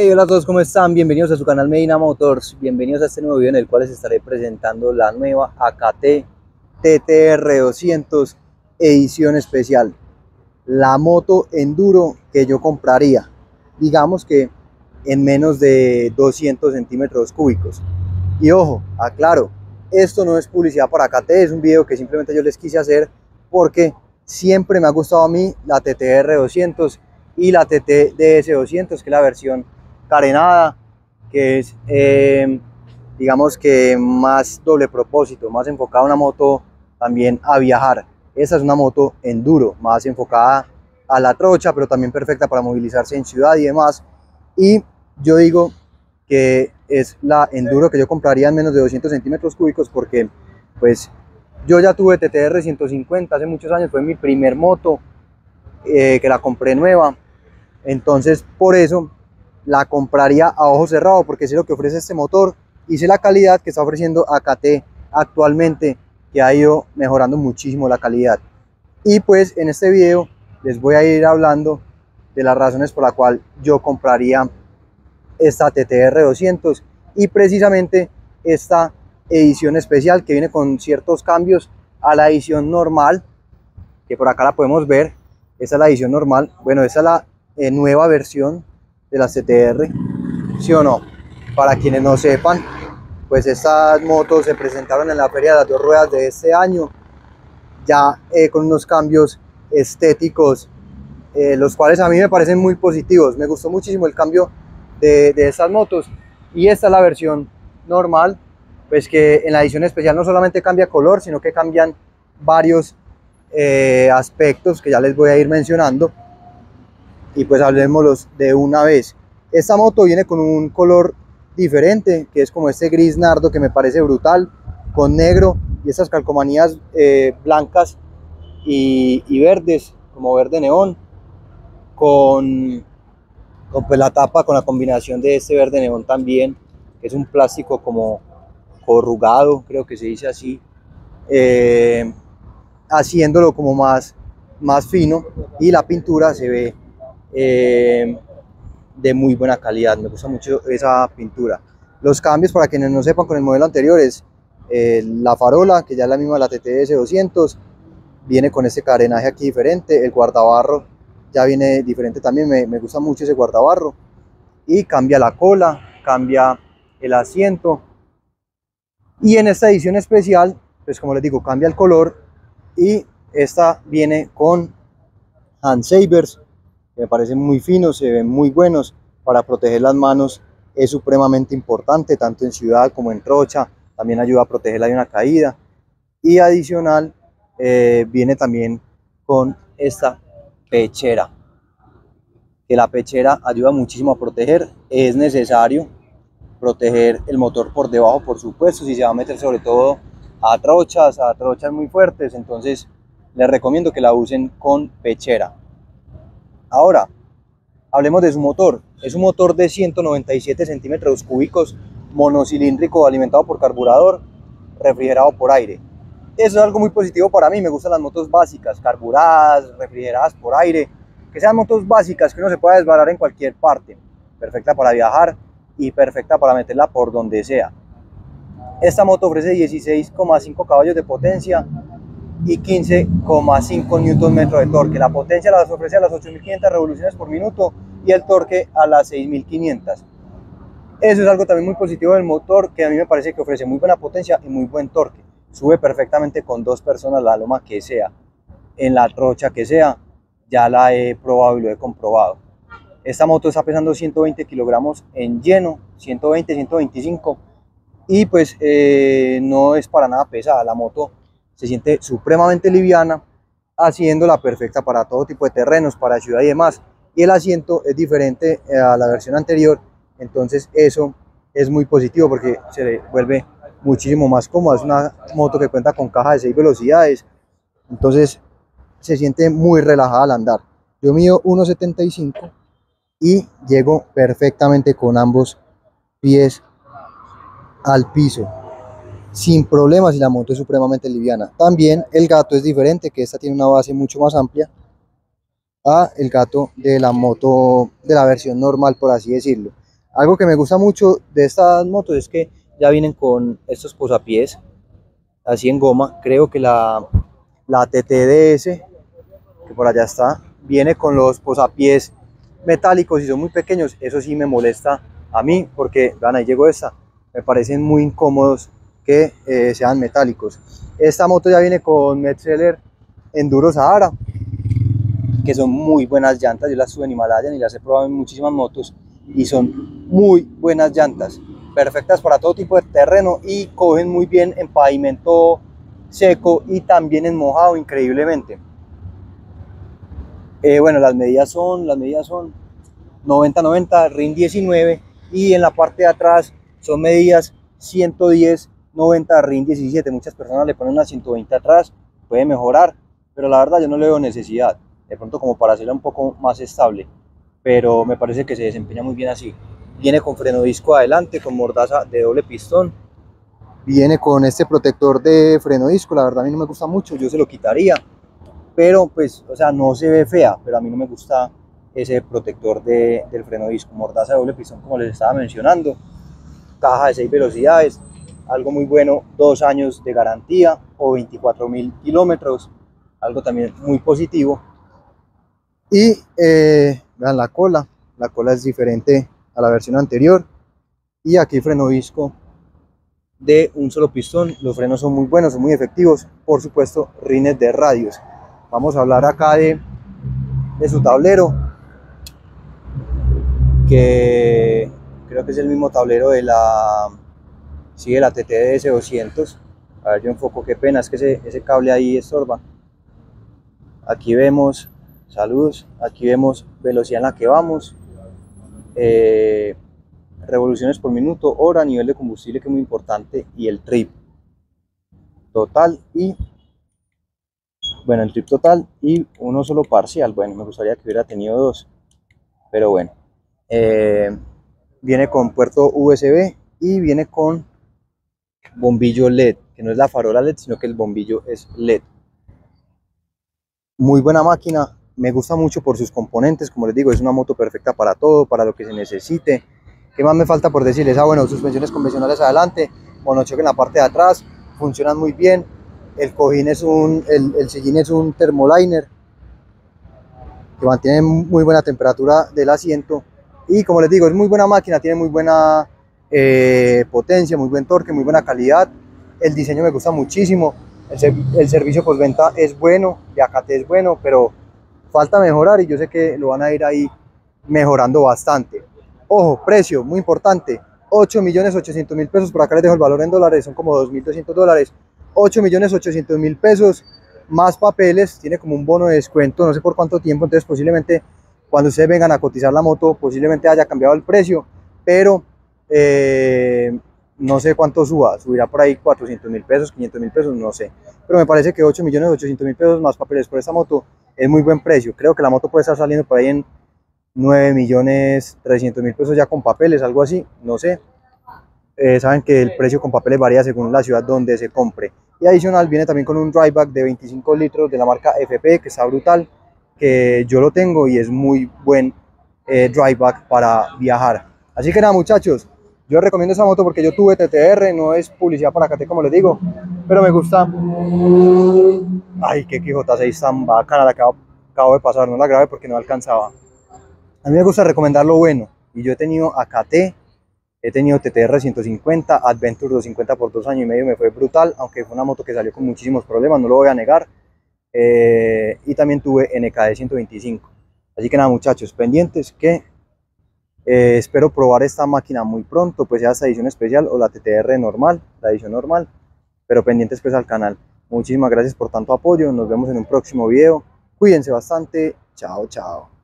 Hey, hola a todos, ¿cómo están? Bienvenidos a su canal Medina Motors. Bienvenidos a este nuevo video en el cual les estaré presentando la nueva AKT TTR 200 edición especial. La moto enduro que yo compraría. Digamos que en menos de 200 centímetros cúbicos. Y ojo, aclaro, esto no es publicidad para AKT, es un video que simplemente yo les quise hacer porque siempre me ha gustado a mí la TTR 200 y la TT DS 200, que es la versión carenada, que es, eh, digamos que más doble propósito, más enfocada a una moto también a viajar. Esta es una moto enduro, más enfocada a la trocha, pero también perfecta para movilizarse en ciudad y demás. Y yo digo que es la enduro que yo compraría en menos de 200 centímetros cúbicos porque pues yo ya tuve TTR 150 hace muchos años, fue mi primer moto eh, que la compré nueva. Entonces por eso la compraría a ojo cerrado porque sé lo que ofrece este motor. Y sé la calidad que está ofreciendo AKT actualmente que ha ido mejorando muchísimo la calidad. Y pues en este video les voy a ir hablando de las razones por la cual yo compraría esta TTR 200 y precisamente esta edición especial que viene con ciertos cambios a la edición normal que por acá la podemos ver. Esta es la edición normal. Bueno esta es la eh, nueva versión de la CTR, ¿sí o no? Para quienes no sepan, pues estas motos se presentaron en la Feria de las Dos Ruedas de este año, ya eh, con unos cambios estéticos, eh, los cuales a mí me parecen muy positivos. Me gustó muchísimo el cambio de, de estas motos y esta es la versión normal, pues que en la edición especial no solamente cambia color, sino que cambian varios eh, aspectos que ya les voy a ir mencionando y pues hablemoslos de una vez. Esta moto viene con un color diferente, que es como este gris nardo que me parece brutal, con negro y estas calcomanías eh, blancas y, verdes, como verde neón, con, pues la tapa con la combinación de este verde neón también, que es un plástico como corrugado, creo que se dice así, eh, haciéndolo como más, más fino y la pintura se ve eh, de muy buena calidad, me gusta mucho esa pintura. Los cambios, para quienes no sepan, con el modelo anterior es eh, la farola, que ya es la misma de la TTS 200, viene con este carenaje aquí diferente, el guardabarro ya viene diferente también, me, me gusta mucho ese guardabarro, y cambia la cola, cambia el asiento, y en esta edición especial, pues como les digo, cambia el color, y esta viene con hand savers me parecen muy finos, se ven muy buenos para proteger las manos, es supremamente importante, tanto en ciudad como en trocha, también ayuda a protegerla de una caída. Y adicional, eh, viene también con esta pechera, que la pechera ayuda muchísimo a proteger, es necesario proteger el motor por debajo, por supuesto, si se va a meter sobre todo a trochas, a trochas muy fuertes, entonces les recomiendo que la usen con pechera. Ahora, hablemos de su motor. Es un motor de 197 centímetros cúbicos, monocilíndrico, alimentado por carburador, refrigerado por aire. Eso es algo muy positivo para mí, me gustan las motos básicas, carburadas, refrigeradas por aire, que sean motos básicas que uno se pueda desbarar en cualquier parte, perfecta para viajar y perfecta para meterla por donde sea. Esta moto ofrece 16,5 caballos de potencia, y 15,5 Nm de torque. La potencia la ofrece a las 8500 revoluciones por minuto y el torque a las 6500. Eso es algo también muy positivo del motor que a mí me parece que ofrece muy buena potencia y muy buen torque. Sube perfectamente con dos personas la loma que sea, en la trocha que sea, ya la he probado y lo he comprobado. Esta moto está pesando 120 kilogramos en lleno, 120, 125 y pues eh, no es para nada pesada. La moto se siente supremamente liviana, haciéndola perfecta para todo tipo de terrenos, para ciudad y demás. Y el asiento es diferente eh, a la versión anterior, entonces eso es muy positivo porque se le vuelve muchísimo más cómodo. Es una moto que cuenta con caja de 6 velocidades, entonces se siente muy relajada al andar. Yo mido 1.75 y llego perfectamente con ambos pies al piso sin problemas y la moto es supremamente liviana. También el gato es diferente, que esta tiene una base mucho más amplia a el gato de la moto de la versión normal, por así decirlo. Algo que me gusta mucho de estas motos es que ya vienen con estos posapiés, así en goma. Creo que la, la TTDS, que por allá está, viene con los posapiés metálicos y son muy pequeños. Eso sí me molesta a mí, porque, vean, ahí llegó esta. Me parecen muy incómodos que eh, sean metálicos. Esta moto ya viene con Metzeler Enduro Sahara, que son muy buenas llantas. Yo las tuve en Himalaya y las he probado en muchísimas motos y son muy buenas llantas, perfectas para todo tipo de terreno y cogen muy bien en pavimento seco y también en mojado increíblemente. Eh, bueno, las medidas son, las medidas son 90-90, RIN 19 y en la parte de atrás son medidas 110, 90, RIN 17. Muchas personas le ponen una 120 atrás, puede mejorar, pero la verdad yo no le veo necesidad. De pronto como para hacerla un poco más estable pero me parece que se desempeña muy bien así. Viene con freno disco adelante, con mordaza de doble pistón. Viene con este protector de freno disco, la verdad a mí no me gusta mucho, yo se lo quitaría. Pero pues, o sea, no se ve fea, pero a mí no me gusta ese protector de, del freno disco. Mordaza de doble pistón como les estaba mencionando. Caja de 6 velocidades, algo muy bueno, dos años de garantía o 24 mil kilómetros, algo también muy positivo. Y eh, vean la cola, la cola es diferente a la versión anterior. Y aquí freno disco de un solo pistón, los frenos son muy buenos, son muy efectivos, por supuesto rines de radios. Vamos a hablar acá de, de su tablero, que creo que es el mismo tablero de la, sí, de la TTDS 200. A ver, yo enfoco, qué pena, es que ese, cable ahí estorba. Aquí vemos Saludos, aquí vemos velocidad en la que vamos, eh, revoluciones por minuto, hora, nivel de combustible que es muy importante y el trip total y bueno, el trip total y uno solo parcial. Bueno, me gustaría que hubiera tenido dos, pero bueno. Eh, viene con puerto USB y viene con bombillo LED, que no es la farola LED, sino que el bombillo es LED. Muy buena máquina, me gusta mucho por sus componentes, como les digo, es una moto perfecta para todo, para lo que se necesite. ¿Qué más me falta por decirles? Ah, bueno, suspensiones convencionales adelante, monochoque en la parte de atrás, funcionan muy bien. El cojín es un, el, el sillín es un thermoliner que mantiene muy buena temperatura del asiento. Y como les digo, es muy buena máquina, tiene muy buena eh, potencia, muy buen torque, muy buena calidad. El diseño me gusta muchísimo. El, el servicio postventa es bueno, de Acate es bueno, pero falta mejorar y yo sé que lo van a ir ahí mejorando bastante. Ojo, precio, muy importante, 8 millones 800 mil pesos, por acá les dejo el valor en dólares, son como 2.200 dólares, 8 millones 800 mil pesos, más papeles, tiene como un bono de descuento, no sé por cuánto tiempo, entonces posiblemente cuando ustedes vengan a cotizar la moto, posiblemente haya cambiado el precio, pero eh, no sé cuánto suba, subirá por ahí 400 mil pesos, 500 mil pesos, no sé, pero me parece que 8 millones 800 mil pesos más papeles por esta moto es muy buen precio. Creo que la moto puede estar saliendo por ahí en 9 millones 300 mil pesos ya con papeles, algo así, no sé. Eh, saben que el precio con papeles varía según la ciudad donde se compre. Y adicional viene también con un dryback de 25 litros de la marca FP, que está brutal, que yo lo tengo y es muy buen eh, dryback para viajar. Así que nada muchachos, yo recomiendo esa moto porque yo tuve TTR, no es publicidad para KT como les digo, pero me gusta. Ay, qué J6 tan bacana la acabo, acabo de pasar, no la grabé porque no alcanzaba. A mí me gusta recomendar lo bueno y yo he tenido AKT, he tenido TTR 150, Adventure 250 por dos años y medio, me fue brutal, aunque fue una moto que salió con muchísimos problemas, no lo voy a negar. Eh, y también tuve NKD 125. Así que nada muchachos, pendientes que eh, espero probar esta máquina muy pronto, pues sea esta edición especial o la TTR normal, la edición normal, pero pendientes pues al canal. Muchísimas gracias por tanto apoyo, nos vemos en un próximo video, cuídense bastante, chao chao.